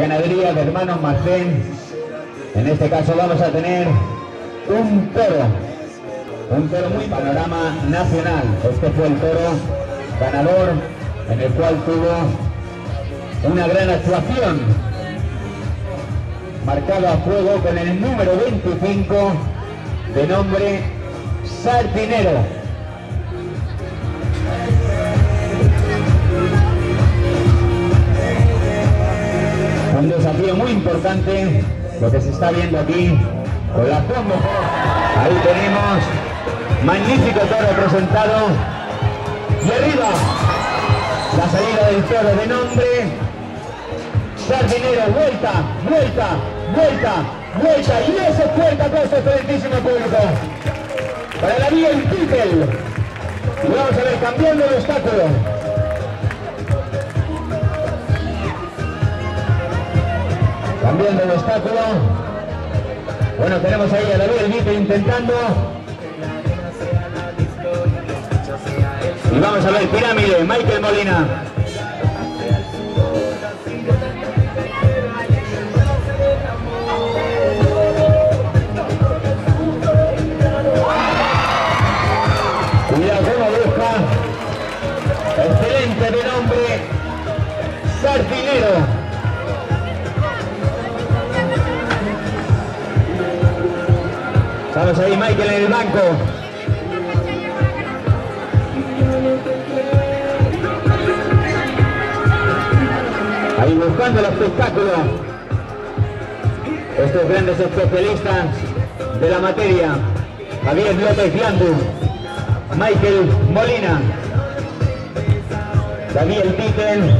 Ganadería de hermanos Margen. En este caso vamos a tener un toro. Un toro muy panorama nacional. Este fue el toro ganador en el cual tuvo una gran actuación. Marcado a fuego con el número 25 de nombre Sardinero. Importante lo que se está viendo aquí con la combo. Ahí tenemos magnífico toro presentado. Y arriba la salida del toro de nombre Sardinero, vuelta, vuelta, vuelta, vuelta y ese fue el aplauso excelentísimo público. Para la vía el y vamos a ver cambiando el obstáculo cambiando el obstáculo. Bueno, tenemos ahí a David Elvite intentando. Y vamos a ver, pirámide, Michael Molina. Ahí Michael en el banco. Ahí buscando el espectáculo. Estos grandes especialistas de la materia. Javier López Landu, Michael Molina, Daniel Piquel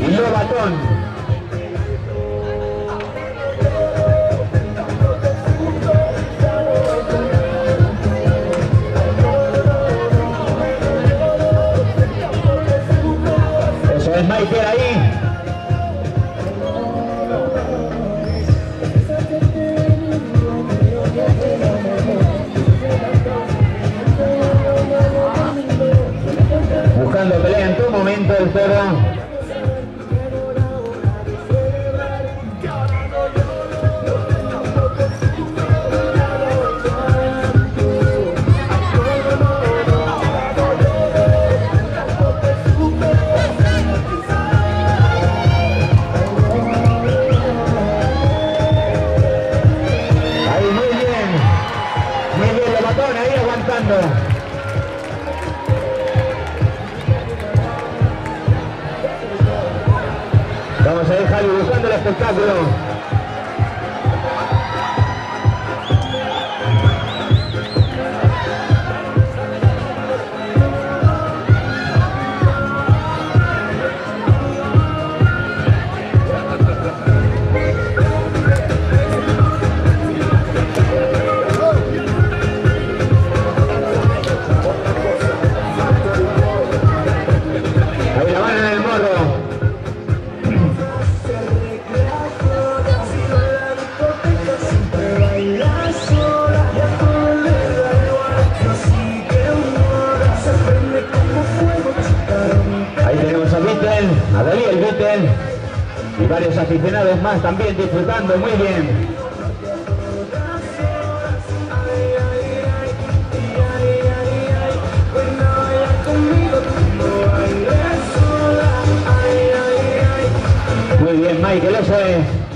y Lobatón. Ahí. Buscando pelea en tu momento el toro. Vamos a dejar buscando el espectáculo. Más también disfrutando muy bien. Muy bien, Michael, eso es.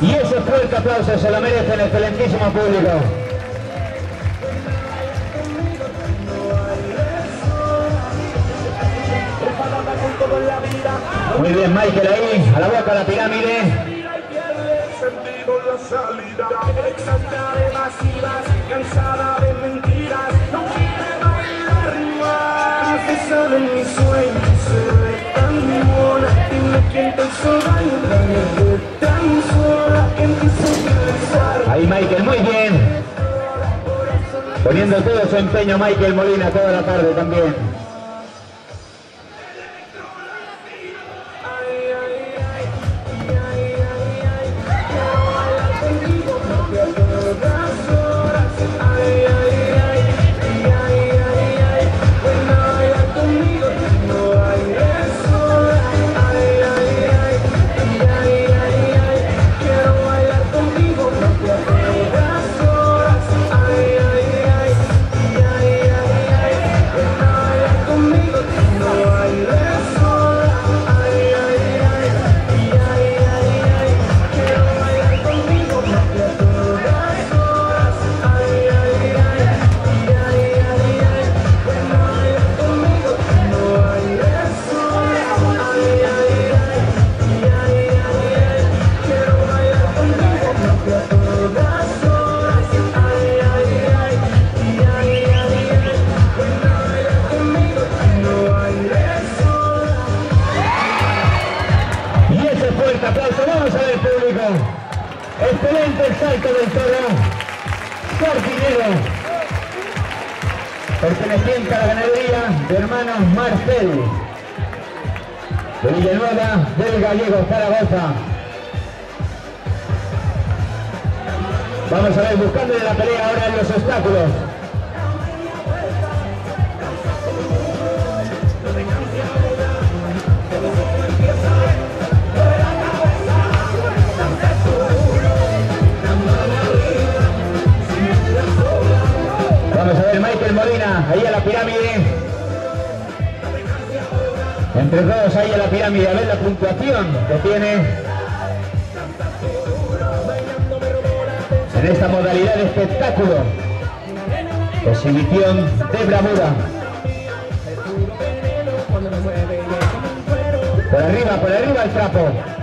Y ese fuerte aplauso se lo merece el excelentísimo público. Muy bien, Michael ahí, a la boca la pirámide. Ahí Michael, muy bien. Poniendo todo su empeño Michael Molina toda la tarde también. Marcel. De Villanueva del Gallego, Zaragoza. Vamos a ver, buscando la pelea ahora en los obstáculos. Vamos a ver Michael Molina, ahí a la pirámide. Entre todos ahí a la pirámide, a ver la puntuación que tiene en esta modalidad de espectáculo. Exhibición de bravura. Por arriba, por arriba el trapo.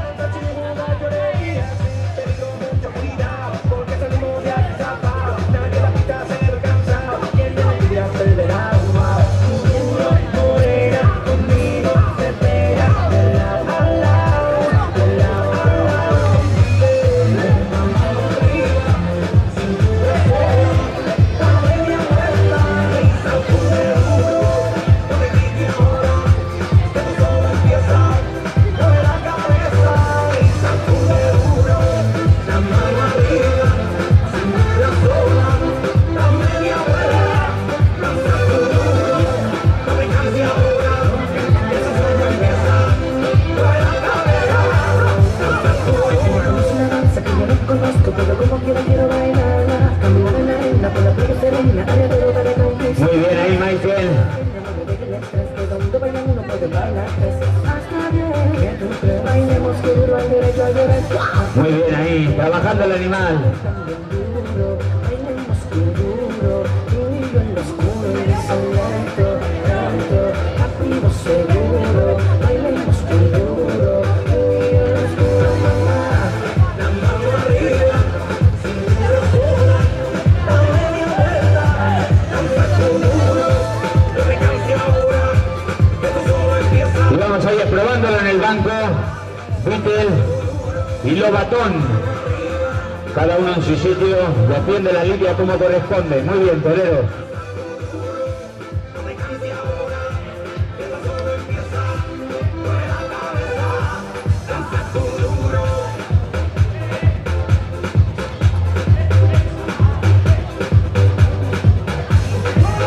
Al derecho al derecho. Muy bien ahí, trabajando el animal. Probándolo en el banco. Beatle y Lobatón. Cada uno en su sitio, defiende la línea como corresponde. Muy bien, torero.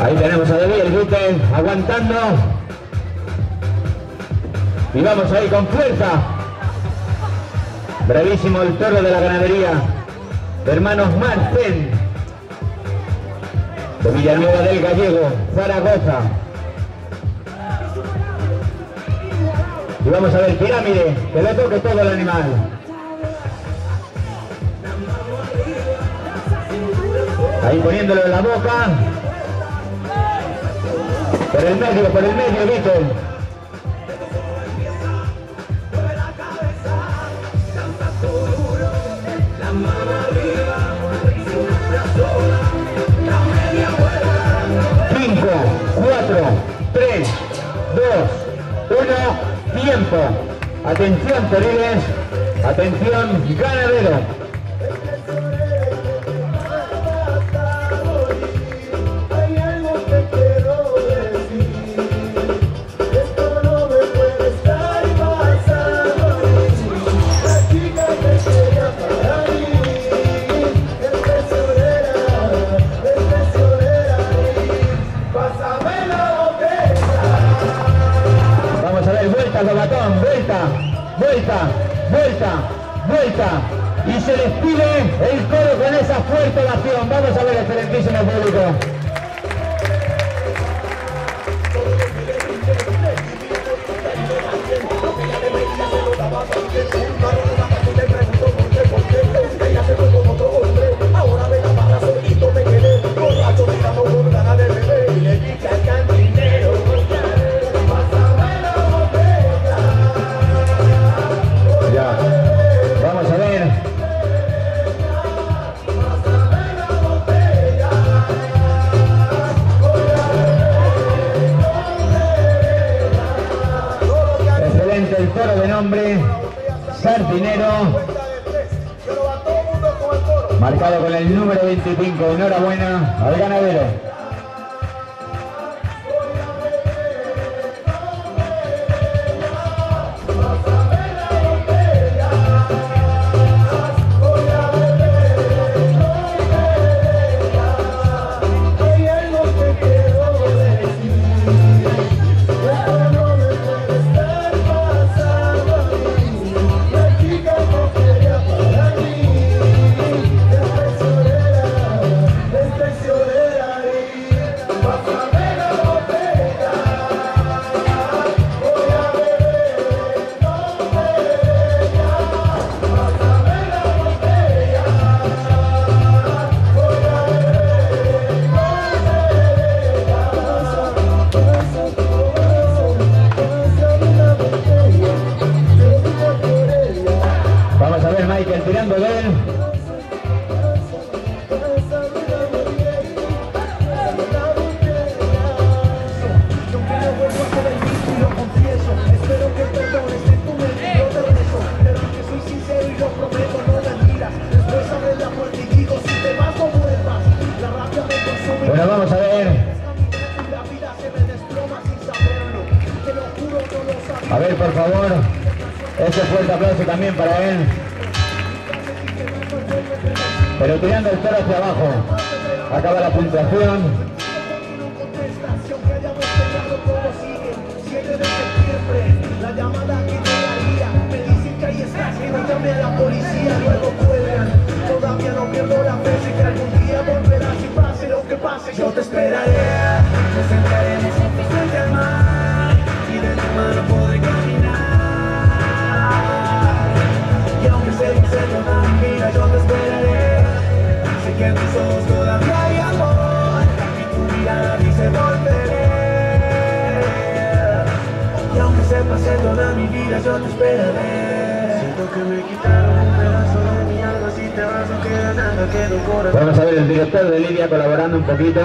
Ahí tenemos a David, el aguantando. Y vamos ahí con fuerza. Bravísimo el toro de la ganadería. Hermanos Marcen. De Villanueva del Gallego, Zaragoza. Y vamos a ver pirámide, que le toque todo el animal. Ahí poniéndolo en la boca. Por el medio, por el medio, Víctor. 5, 4, 3, 2, 1, tiempo. Atención, Toriles. Atención, ganadero. De nombre Sardinero, marcado con el número 25. Enhorabuena al ganadero. También para él. Pero tirando el toro hacia abajo. Acaba la puntuación. peleado todo sigue 7 de mi vida yo te esperaré Siento que me quitaron un pedazo de mi alma Si te vas no queda nada, queda un corazón Vamos a ver el director de Lidia colaborando un poquito.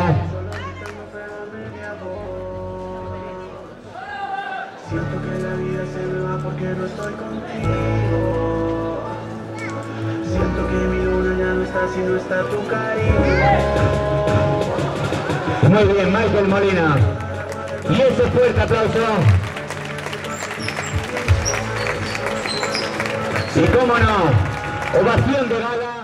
Siento que la vida se me va porque no estoy contigo Siento que mi luna ya no está si no está tu cariño Muy bien, Michael Molina. Y ese fuerte aplauso. Y cómo no, ovación de gala.